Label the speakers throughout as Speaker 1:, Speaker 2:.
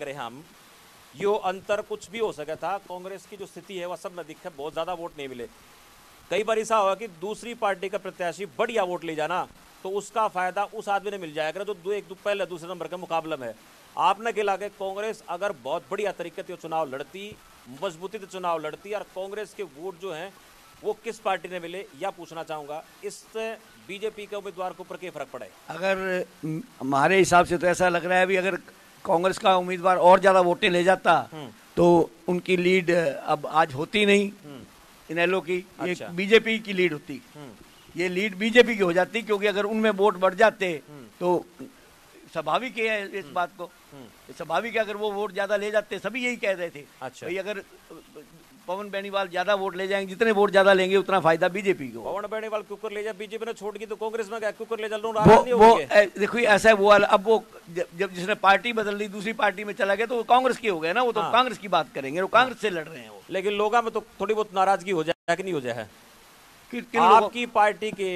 Speaker 1: करें हम, यो अंतर कुछ भी हो सका था। कांग्रेस की जो स्थिति है, वह सब न दिखे बहुत ज़्यादा वोट नहीं मिले। कई बार ऐसा हुआ कि दूसरी पार्टी का प्रत्याशी बढ़िया वोट ले जाना तो उसका फ़ायदा उस आदमी ने मिल जाएगा जो दो एक दो पहले, दूसरे नंबर के मुकाबले में है। आपने के लागे कांग्रेस अगर बहुत बढ़िया तरीके से चुनाव लड़ती, मजबूती से चुनाव लड़ती, और कांग्रेस के वोट जो हैं, वो किस पार्टी ने मिले या पूछना चाहूँगा। इससे बीजेपी के उम्मीदवार के ऊपर क्या फ़र्क पड़े
Speaker 2: अगर हमारे हिसाब से तो ऐसा लग रहा है, अभी अगर कांग्रेस का उम्मीदवार और ज़्यादा वोटें ले जाता तो उनकी लीड अब आज होती नहीं। इनेलो की ये
Speaker 1: अच्छा।
Speaker 2: बीजेपी की लीड होती। ये लीड बीजेपी की हो जाती क्योंकि अगर उनमें वोट बढ़ जाते तो स्वाभाविक है इस बात को। स्वाभाविक है अगर वो वोट ज़्यादा ले जाते सभी यही कह रहे थे।
Speaker 1: अच्छा।
Speaker 2: भाई अगर पवन बेनीवाल ज़्यादा वोट ले जाएँगे जितने वोट ज़्यादा लेंगे उतना फ़ायदा बीजेपी को।
Speaker 1: पवन बेनीवाल कुकर ले जाए बीजेपी ने छोड़ दी तो कांग्रेस में क्या कुकर कर ले जा लोग
Speaker 2: वो वो देखो ऐसा है वो अब वो जब जिसने पार्टी बदल ली दूसरी पार्टी में चला गया तो वो कांग्रेस के हो गए ना वो तो
Speaker 1: हाँ।
Speaker 2: कांग्रेस की बात करेंगे वो कांग्रेस से लड़ रहे हैं वो।
Speaker 1: लेकिन लोगों में तो थोड़ी बहुत नाराज़गी हो जाए कि नहीं हो। जाए
Speaker 2: कि,
Speaker 1: आपकी पार्टी के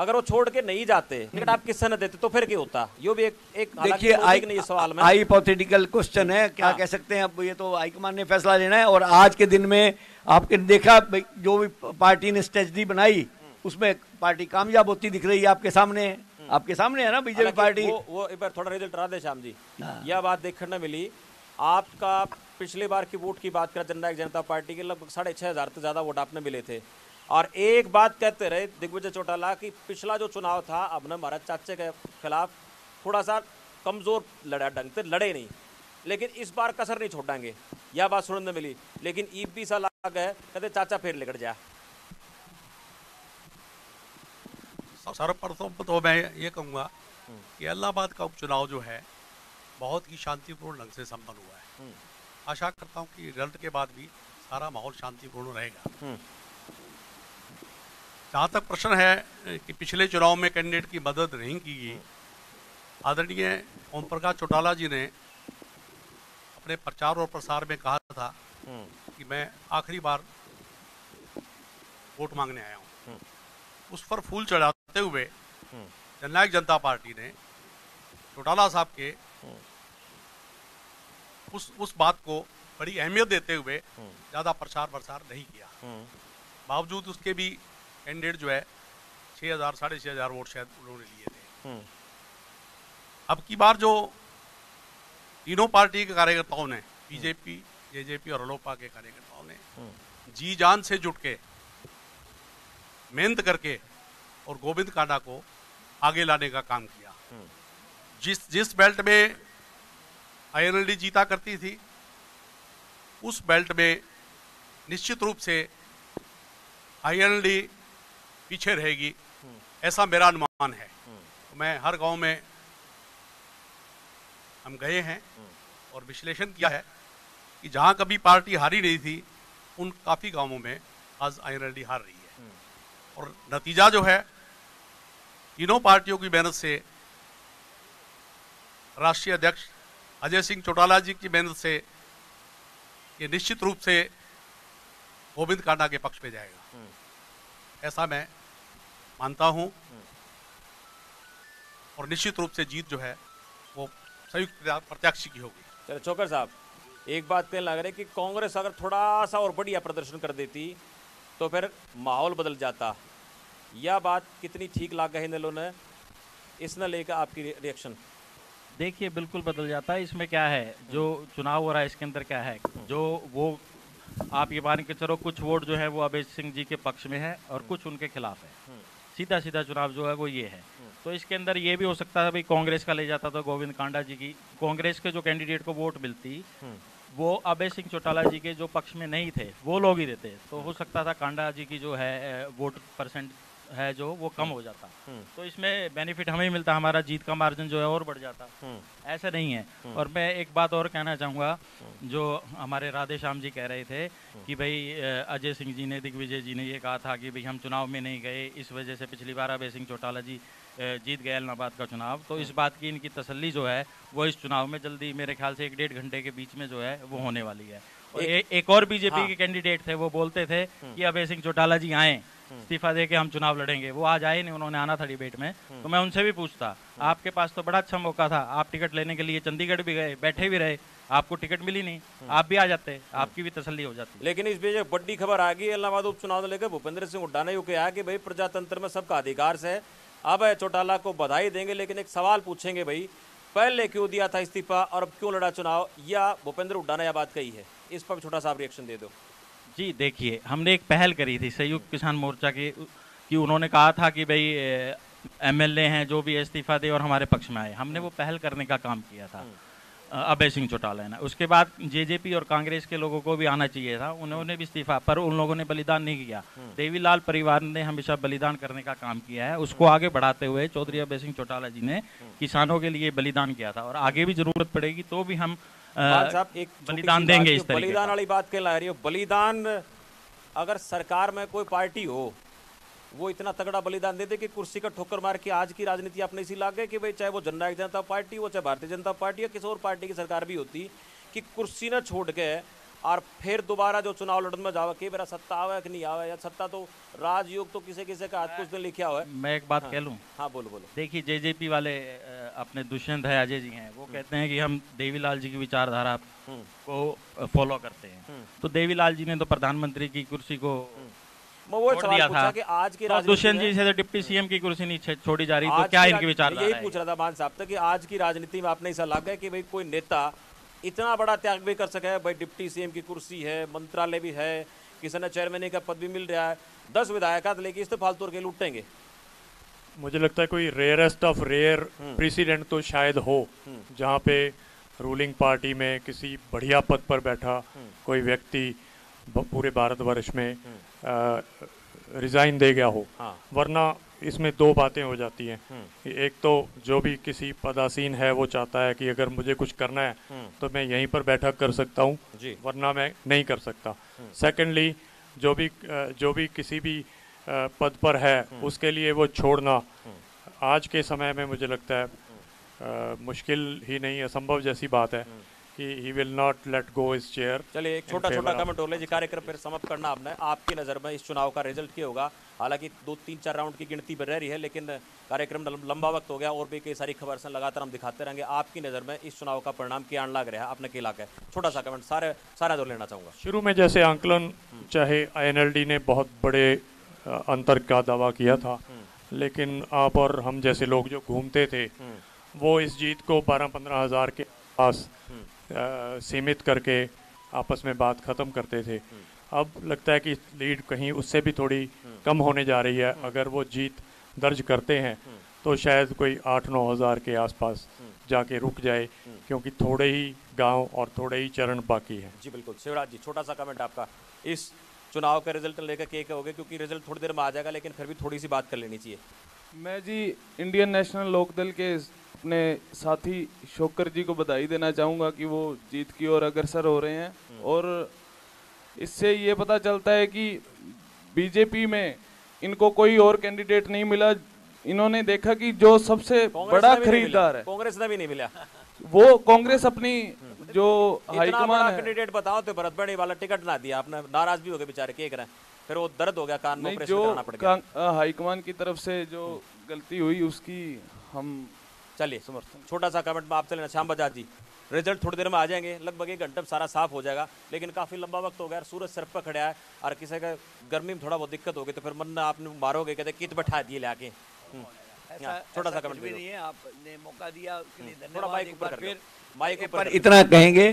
Speaker 1: अगर वो छोड़ के नहीं जाते लेकिन आप किससे न देते तो फिर क्या होता? यो भी एक एक
Speaker 2: देखिए
Speaker 1: लॉजिक नहीं सवाल में।
Speaker 2: हाइपोथेटिकल क्वेश्चन है क्या
Speaker 1: हाँ।
Speaker 2: कह सकते हैं अब ये तो हाईकमान ने फैसला लेना है और आज के दिन में आपने देखा जो भी पार्टी ने स्ट्रेटजी बनाई उसमें पार्टी कामयाब होती दिख रही है आपके सामने। आपके सामने है ना बीजेपी पार्टी?
Speaker 1: वो वो एक बार थोड़ा रिज़ल्ट रहा दे श्याम जी।
Speaker 2: हाँ।
Speaker 1: यह बात देखने मिली। आपका पिछले बार की वोट की बात करें जननायक जनता पार्टी के लगभग साढ़े छह हज़ार से ज़्यादा वोट आपने मिले थे। और एक बात कहते रहे दिग्विजय चौटाला कि पिछला जो चुनाव था अब ने महाराज चाचे के खिलाफ थोड़ा सा कमज़ोर लड़ा ढंग से लड़े नहीं। लेकिन इस बार कसर नहीं छोड़ेंगे। यह बात सुनने मिली। लेकिन ईपी सा लाग है कहते चाचा फिर लेकर जा।
Speaker 3: सर्वप्रथम तो मैं ये कहूँगा कि इलाहाबाद का उपचुनाव जो है बहुत ही शांतिपूर्ण ढंग से संपन्न हुआ है। आशा करता हूँ कि रिज़ल्ट के बाद भी सारा माहौल शांतिपूर्ण रहेगा। जहाँ तक प्रश्न है कि पिछले चुनाव में कैंडिडेट की मदद नहीं की गई। आदरणीय ओम प्रकाश चौटाला जी ने अपने प्रचार और प्रसार में कहा था कि मैं आखिरी बार वोट मांगने आया हूँ। उस पर फूल चढ़ाते हुए जननायक जनता पार्टी ने चौटाला साहब के उस उस बात को बड़ी अहमियत देते हुए ज़्यादा प्रचार प्रसार नहीं किया। बावजूद उसके भी कैंडिडेट जो है छः हज़ार साढ़े छः हज़ार वोट शायद उन्होंने लिए थे। अब की बार जो तीनों पार्टी के कार्यकर्ताओं ने बीजेपी जेजेपी और अलोपा के कार्यकर्ताओं ने जी जान से जुट के मेहनत करके और गोविंद कांडा को आगे लाने का काम किया। जिस जिस बेल्ट में आईएनएलडी जीता करती थी उस बेल्ट में निश्चित रूप से आईएनएलडी पीछे रहेगी। ऐसा मेरा अनुमान है। मैं हर गाँव में हम गए हैं और विश्लेषण किया है कि जहाँ कभी पार्टी हारी नहीं थी, उन काफ़ी गाँवों में आज आईएनएलडी हार रही है। और नतीजा जो है, तीनों पार्टियों की मेहनत से, राष्ट्रीय अध्यक्ष अजय सिंह चौटाला जी की मेहनत से, ये निश्चित रूप से गोविंद कांडा के पक्ष में जाएगा। ऐसा मैं मानता हूँ। और निश्चित रूप से जीत जो है वो संयुक्त प्रत्याशी की होगी।
Speaker 1: चलो चौकर साहब एक बात कहने लग रहा है कि कांग्रेस अगर थोड़ा सा और बढ़िया प्रदर्शन कर देती तो फिर माहौल बदल जाता। यह बात कितनी ठीक लाग गई इन ने इसने लेकर आपकी रिएक्शन
Speaker 4: देखिए बिल्कुल बदल जाता है। इसमें क्या है जो चुनाव हो रहा है इसके अंदर क्या है? जो वो आप ये मान के चलो कुछ वोट जो है वो अभय सिंह जी के पक्ष में है और कुछ उनके खिलाफ है। सीधा सीधा चुनाव जो है वो ये है। तो इसके अंदर ये भी हो सकता है भाई कांग्रेस का ले जाता था गोविंद कांडा जी की कांग्रेस के जो कैंडिडेट को वोट मिलती वो अभय सिंह चौटाला जी के जो पक्ष में नहीं थे वो लोग ही देते। तो हो सकता था कांडा जी की जो है वोट परसेंट है जो वो कम हो जाता। तो इसमें बेनिफिट हमें मिलता हमारा जीत का मार्जिन जो है और बढ़ जाता। ऐसा नहीं है। और मैं एक बात और कहना चाहूँगा जो हमारे राधे श्याम जी कह रहे थे कि भाई अजय सिंह जी ने दिग्विजय जी ने ये कहा था कि भाई हम चुनाव में नहीं गए इस वजह से पिछली बार अभय सिंह चौटाला जी जीत गए इलाहाबाद का चुनाव। तो इस बात की इनकी तसल्ली जो है वो इस चुनाव में जल्दी मेरे ख्याल से एक डेढ़ घंटे के बीच में जो है वो होने वाली है। और ए, एक और बीजेपी
Speaker 1: हाँ।
Speaker 4: के कैंडिडेट थे वो बोलते थे कि अभय सिंह चौटाला जी आए। इस्तीफा दे के हम चुनाव लड़ेंगे। वो आज आए नहीं उन्होंने आना था डिबेट में। तो मैं उनसे भी पूछता आपके पास तो बड़ा अच्छा मौका था। आप टिकट लेने के लिए चंडीगढ़ भी गए बैठे भी रहे आपको टिकट मिली नहीं। आप भी आ जाते आपकी भी तसल्ली हो जाती।
Speaker 1: लेकिन इस बीच बड़ी खबर आ गई इलाहाबाद उपचुनाव लेकर भूपेंद्र सिंह हुड्डा ने कहा कि भाई प्रजातंत्र में सबका अधिकार से है। अब चौटाला को बधाई देंगे लेकिन एक सवाल पूछेंगे भाई पहले क्यों दिया था इस्तीफा और अब क्यों लड़ा चुनाव? या भूपेंद्र हुड्डा ने यह बात कही है? इस पर छोटा सा आप रिएक्शन दे दो।
Speaker 4: जी देखिए हमने एक पहल करी थी संयुक्त किसान मोर्चा की कि उन्होंने कहा था कि भाई एमएलए हैं जो भी इस्तीफा दे और हमारे पक्ष में आए। हमने वो पहल करने का काम किया था। अभय सिंह चौटाला ने। उसके बाद जेजेपी और कांग्रेस के लोगों को भी आना चाहिए था। उन्होंने भी इस्तीफा पर उन लोगों ने बलिदान नहीं किया। देवीलाल परिवार ने हमेशा बलिदान करने का काम किया है। उसको आगे बढ़ाते हुए चौधरी अभय सिंह चौटाला जी ने किसानों के लिए बलिदान किया था। और आगे भी ज़रूरत पड़ेगी तो भी हम
Speaker 1: साहब एक
Speaker 4: बलिदान देंगे इस तरीके
Speaker 1: बलिदान वाली बात कह ला रही हो बलिदान अगर सरकार में कोई पार्टी हो वो इतना तगड़ा बलिदान दे दे कि कुर्सी का ठोकर मार के आज की राजनीति अपने इसी लागे गए कि भाई चाहे वो जननायक जनता पार्टी हो चाहे भारतीय जनता पार्टी या किसी और पार्टी की सरकार भी होती कि कुर्सी ना छोड़ के और फिर दोबारा जो चुनाव लड़न में जावा कि मेरा सत्ता आवे कि नहीं आवे? या सत्ता तो राजयोग तो किसी किसी का हाथ कुछ दिन लिखा हुआ है।
Speaker 4: मैं एक बात कह लूँ?
Speaker 1: हाँ बोलो बोलो।
Speaker 4: देखिए जेजेपी वाले अपने दुष्यंत है अजय जी हैं वो कहते हैं कि हम देवीलाल जी की विचारधारा को फॉलो करते हैं। तो देवीलाल जी ने तो प्रधानमंत्री की कुर्सी को
Speaker 1: मैं वो सवाल पूछा कि आज की
Speaker 4: तो दुष्यंत जी से तो डिप्टी सीएम की कुर्सी नहीं छोड़ी जा रही तो क्या इनकी विचारधारा
Speaker 1: यही पूछ रहा था मान साहब तक कि आज की राजनीति में आपने ऐसा लगा है कि भाई कोई नेता इतना बड़ा त्याग भी कर सके भाई डिप्टी सीएम की कुर्सी है मंत्रालय भी है किसी ने चेयरमैन का पद भी मिल रहा है। दस विधायक आते लेकिन इस तो फालतू के लुटेंगे।
Speaker 5: मुझे लगता है कोई रेयरेस्ट ऑफ़ रेयर प्रेसिडेंट तो शायद हो जहाँ पे रूलिंग पार्टी में किसी बढ़िया पद पर बैठा कोई व्यक्ति पूरे भारतवर्ष में रिजाइन दे गया हो।
Speaker 1: हाँ।
Speaker 5: वरना इसमें दो बातें हो जाती हैं। कि एक तो जो भी किसी पदासीन है वो चाहता है कि अगर मुझे कुछ करना है तो मैं यहीं पर बैठक कर सकता हूँ वरना मैं नहीं कर सकता। सेकेंडली जो भी जो भी किसी भी पद पर है उसके लिए वो छोड़ना। आज के समय में मुझे लगता है अ, मुश्किल ही नहीं असंभव जैसी बात है। कि he will not let go chair
Speaker 1: चलिए एक छोटा छोटा कमेंट जी कार्यक्रम फिर समाप्त करना आपने आपकी नज़र में इस चुनाव का रिज़ल्ट क्या होगा? हालाँकि दो तीन चार राउंड की गिनती पर रह रही है लेकिन कार्यक्रम लंबा वक्त हो गया और भी कई सारी खबर से लगातार हम दिखाते रहेंगे। आपकी नज़र में इस चुनाव का परिणाम क्या लग रहा है? अपने के इलाके छोटा सा कमेंट सारे सारा दौर लेना चाहूँगा।
Speaker 5: शुरू में जैसे आंकलन चाहे आईएनएलडी ने बहुत बड़े अंतर का दावा किया था लेकिन आप और हम जैसे लोग जो घूमते थे वो इस जीत को बारह पंद्रह हज़ार के पास सीमित करके आपस में बात खत्म करते थे। अब लगता है कि लीड कहीं उससे भी थोड़ी कम होने जा रही है। अगर वो जीत दर्ज करते हैं तो शायद कोई आठ नौ हज़ार के आसपास जाके रुक जाए क्योंकि थोड़े ही गाँव और थोड़े ही चरण बाकी हैं।
Speaker 1: जी बिल्कुल। शिवराज जी छोटा सा कमेंट आपका। इस चुनाव का रिज़ल्ट लेकर के कहोगे क्योंकि रिज़ल्ट थोड़ी देर में आ जाएगा लेकिन फिर भी थोड़ी सी बात कर लेनी चाहिए।
Speaker 6: मैं जी इंडियन नेशनल लोकदल के अपने साथी शोकर जी को बधाई देना चाहूँगा कि वो जीत की ओर अग्रसर हो रहे हैं। और इससे ये पता चलता है कि बीजेपी में इनको कोई और कैंडिडेट नहीं मिला। इन्होंने देखा कि जो सबसे बड़ा खरीदार है।
Speaker 1: कांग्रेस ने भी नहीं मिला।
Speaker 6: वो कांग्रेस अपनी जो
Speaker 1: इतना
Speaker 6: हाईकमान
Speaker 1: कैंडिडेट बताओ तो भरत बड़ी वाला टिकट ना दिया। आपने नाराज़ भी हो गए बेचारे के करें फिर वो दर्द हो गया कान में
Speaker 6: जो हाईकमान की तरफ़ से जो गलती हुई उसकी हम
Speaker 1: चलिए
Speaker 6: समर्थन
Speaker 1: छोटा सा कमेंट में आपसे लेना श्याम बजाज जी। रिज़ल्ट थोड़ी देर में आ जाएँगे लगभग एक घंटे में सारा साफ़ हो जाएगा लेकिन काफ़ी लंबा वक्त हो गया सूरज सर पर खड़ा है और किसी का गर्मी में थोड़ा बहुत दिक्कत होगी तो फिर मन आपने मारोगे कहते कित बैठा दिए लाके? हम्म।
Speaker 2: ऐसा
Speaker 1: छोटा सा कमेंट
Speaker 2: भी नहीं है आपने मौका दिया
Speaker 1: थोड़ा माइक ऊपर
Speaker 2: फिर
Speaker 1: माइक ऊपर।
Speaker 2: इतना कहेंगे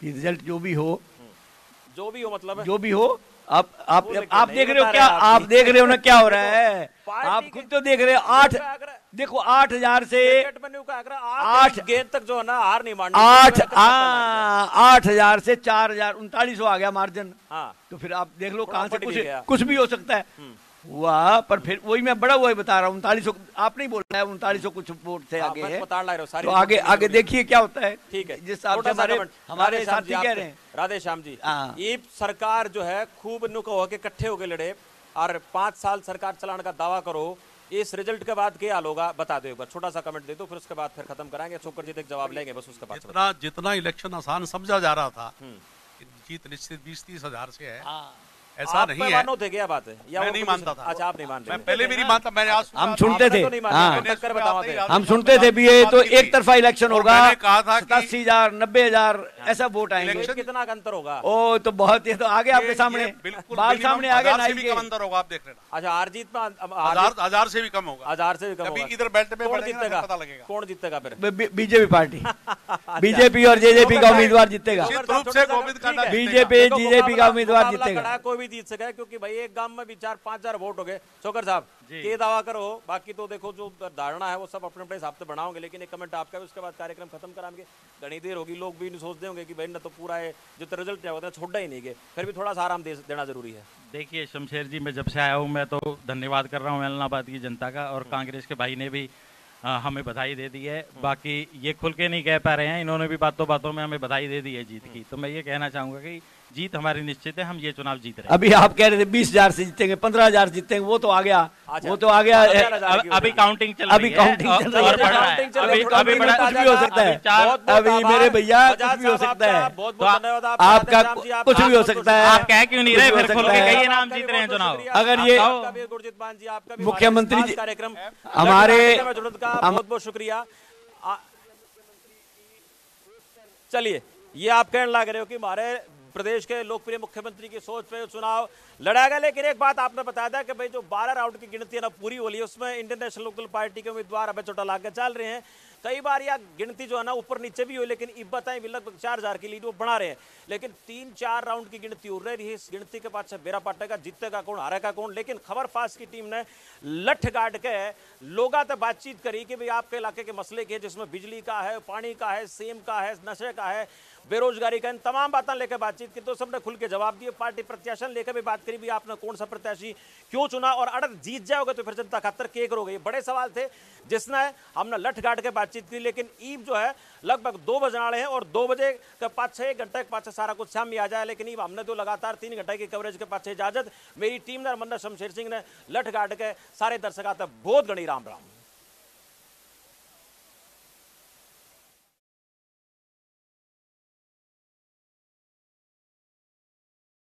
Speaker 2: रिज़ल्ट जो भी हो
Speaker 1: जो भी हो मतलब
Speaker 2: जो भी हो आप आप आप,
Speaker 1: आप
Speaker 2: देख रहे हो क्या
Speaker 1: आप
Speaker 2: देख रहे हो ना क्या हो रहा है? आप खुद तो देख रहे हो आठ? देखो आठ हज़ार से आठ-
Speaker 1: गेंद तक जो है ना हार नहीं मारना
Speaker 2: आठ
Speaker 1: तो
Speaker 2: हाँ, आठ हज़ार से चार हज़ार उनतालीस आ गया मार्जिन।
Speaker 1: हाँ।
Speaker 2: तो फिर आप देख लो
Speaker 1: कहा
Speaker 2: कहाँ से कुछ कुछ भी हो सकता है। वाह पर फिर वही मैं बड़ा वही बता रहा हूँ उनतालीस आप नहीं बोल रहे हैं उनतालीस कुछ वोट से
Speaker 1: हाँ,
Speaker 2: आगे है।
Speaker 1: बता रहा
Speaker 2: तो आगे आगे देखिए क्या होता है।
Speaker 1: ठीक है।
Speaker 2: जिस हिसाब से हमारे हमारे साथी
Speaker 1: जी,
Speaker 2: कह रहे हैं।
Speaker 1: राधे श्याम जी
Speaker 2: हाँ।
Speaker 1: ये सरकार जो है खूब नुक होके इकट्ठे होके लड़े और पाँच साल सरकार चलाने का दावा करो इस रिज़ल्ट के बाद क्या हाल होगा बता दो एक बार छोटा सा कमेंट दे दो फिर उसके बाद फिर खत्म कराएँगे छोकर जी तक जवाब लेंगे बस उसके बाद
Speaker 3: जितना जितना इलेक्शन आसान समझा जा रहा था जीत निश्चित बीस तीस हज़ार से है।
Speaker 2: हाँ।
Speaker 3: ऐसा
Speaker 1: आप
Speaker 3: नहीं है।
Speaker 1: मानो थे क्या बात है? या
Speaker 3: मैं नहीं मानता था।
Speaker 1: अच्छा आप नहीं मानते
Speaker 3: मैं पहले भी नहीं मानता मैंने आज
Speaker 2: हम सुनते थे। हाँ।
Speaker 3: ही
Speaker 2: हम सुनते थे भी ये तो एक तरफा इलेक्शन होगा। सतासी हज़ार नब्बे हज़ार ऐसा वोट आएँगे।
Speaker 1: कितना का अंतर होगा?
Speaker 2: ओ तो बहुत ये तो आगे आपके सामने।
Speaker 3: बिल्कुल
Speaker 2: बाल सामने आगे
Speaker 3: हज़ार से
Speaker 2: नाई
Speaker 3: भी कम अंतर होगा आप देख लेना।
Speaker 1: अच्छा हार जीत में
Speaker 3: हज़ार से भी कम होगा।
Speaker 1: हज़ार से भी कम होगा।
Speaker 3: इधर बेल्ट में
Speaker 1: कौन जीतेगा?
Speaker 3: पता लगेगा।
Speaker 1: कौन जीतेगा फिर?
Speaker 2: BJP party. बीजेपी और जेजेपी का उम्मीदवार जीतेगा। बीजेपी जीजेपी का उम्मीदवार जीतेगा।
Speaker 1: कोई भी जीत सके क्योंकि भाई एक गाँव में भी चार पाँच हज़ार वोट हो गए। शोकर साहब के दावा करो बाकी तो देखो जो धारणा है वो सब अपने अपने हिसाब से बनाओगे लेकिन एक कमेंट आपका भी उसके बाद कार्यक्रम खत्म कराएँगे। घनी देर होगी लोग भी सोचते होंगे कि भाई ना तो पूरा है जो तो रिज़ल्ट क्या होता है छोड़ा ही नहीं गए फिर भी थोड़ा सा आराम दे- देना ज़रूरी है।
Speaker 4: देखिए शमशेर जी मैं जब से आया हूँ मैं तो धन्यवाद कर रहा हूँ एलनाबाद की जनता का और कांग्रेस के भाई ने भी हमें बधाई दे दी है। बाकी ये खुल के नहीं कह पा रहे हैं इन्होंने भी बातों बातों में हमें बधाई दे दी है जीत की। तो मैं ये कहना चाहूँगा कि जीत हमारी निश्चित है हम ये चुनाव जीत रहे हैं
Speaker 2: अभी आप कह रहे थे बीस हज़ार से जीतेंगे पंद्रह हज़ार जीतेंगे वो तो आ गया
Speaker 1: अच्छा।
Speaker 2: वो तो आ गया
Speaker 4: अभी काउंटिंग चल
Speaker 2: अभी
Speaker 4: रही है
Speaker 2: काउंटिंग चल रही है।
Speaker 4: है अभी
Speaker 1: है,
Speaker 2: कुछ भी हो सकता है
Speaker 4: अभी।
Speaker 2: मेरे भैया कुछ भी हो सकता है।
Speaker 1: आपका बहुत
Speaker 4: तो
Speaker 1: बहुत धन्यवाद
Speaker 2: आपका कुछ भी हो सकता है।
Speaker 4: आप कह क्यों नहीं रहे फिर खुल के। कहिए ना हम
Speaker 1: आपका भी
Speaker 4: जीत रहे हैं चुनाव
Speaker 2: अगर ये-
Speaker 1: गुरजीत मान जी आपका
Speaker 2: मुख्यमंत्री जी-
Speaker 1: कार्यक्रम
Speaker 2: हमारे-
Speaker 1: बहुत बहुत शुक्रिया चलिए ये आप कहने लग रहे हो कि हमारे प्रदेश के लोकप्रिय मुख्यमंत्री की सोच पे चुनाव लड़ा गया। लेकिन एक बात आपने बताया था कि भाई जो 12 राउंड की गिनती है ना, पूरी होली उसमें इंडियन नेशनल लोकल पार्टी के उम्मीदवार अभय चौटाला के चल रहे हैं। कई बार यह गिनती जो है ना ऊपर नीचे भी हुई, लेकिन इब बताएँ भी लगभग चार हज़ार की लीड वो बना रहे हैं। लेकिन तीन चार राउंड की गिनती हो रही है। इस गिनती के पास बेरा पाटेगा जीतेगा कौन हारेगा कौन? लेकिन खबर फास्ट की टीम ने लठ गाड़ के लोगा से बातचीत करी कि भाई आपके इलाके के मसले के जिसमें बिजली का है, पानी का है, सेम का है, नशे का है, बेरोजगारी का इन तमाम बातें लेकर बातचीत की। तो सबने खुल के जवाब दिए, पार्टी प्रत्याशी लेकर भी बात करी भी आपने कौन सा प्रत्याशी क्यों चुना? और अगर जीत जाओगे तो फिर जनता खातर के करोगे ये बड़े सवाल थे, जिसने हमने लठ गाट के बातचीत की, लेकिन ईब जो है, लगभग दो बजे वाले हैं और दो बजे के पाँच छः घंटे के पाँच सारा कुछ शाम आ जाए, लेकिन ईब हमने तो लगातार तीन घंटे की कवरेज के पाँच इजाज़त। मेरी टीम ने मंदा शमशेर सिंह ने लठ गाड़ के सारे दर्शक आता बहुत गणी राम राम।